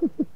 Ha ha ha.